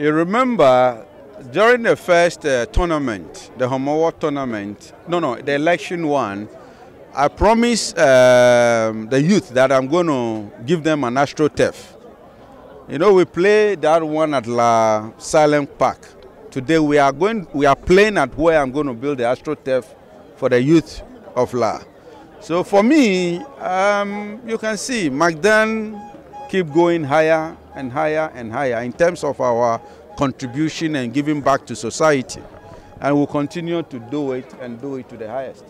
You remember during the first uh, tournament, the Homowo tournament, no, no, the election one, I promised um, the youth that I'm going to give them an AstroTurf. You know, we play that one at La Silent Park. Today we are going, we are playing at where I'm going to build the AstroTurf for the youth of La. So for me, um, you can see McDan keep going higher and higher and higher in terms of our contribution and giving back to society. And we'll continue to do it and do it to the highest.